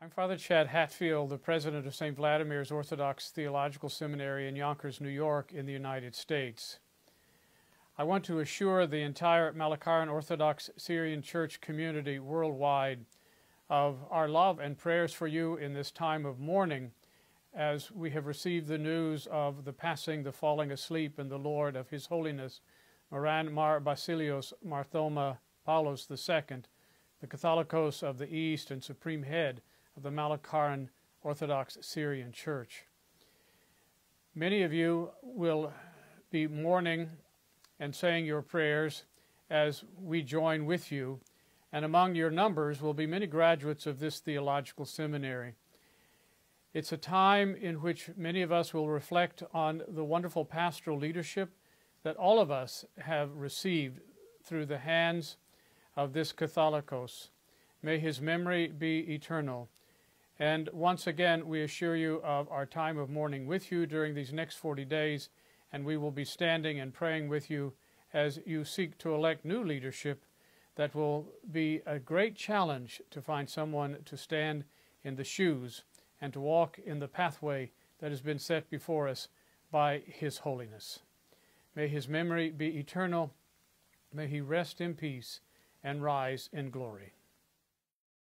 I'm Father Chad Hatfield, the president of St. Vladimir's Orthodox Theological Seminary in Yonkers, New York, in the United States. I want to assure the entire Malankara Orthodox Syrian Church community worldwide of our love and prayers for you in this time of mourning as we have received the news of the passing, the falling asleep in the Lord of His Holiness, Moran Mar Basilios Marthoma Paulos II, the Catholicos of the East and Supreme Head of the Malankara Orthodox Syrian Church. Many of you will be mourning and saying your prayers as we join with you, and among your numbers will be many graduates of this theological seminary. It's a time in which many of us will reflect on the wonderful pastoral leadership that all of us have received through the hands of this Catholicos. May his memory be eternal. And once again, we assure you of our time of mourning with you during these next 40 days, and we will be standing and praying with you as you seek to elect new leadership that will be a great challenge to find someone to stand in the shoes and to walk in the pathway that has been set before us by His holiness. May His memory be eternal. May He rest in peace and rise in glory.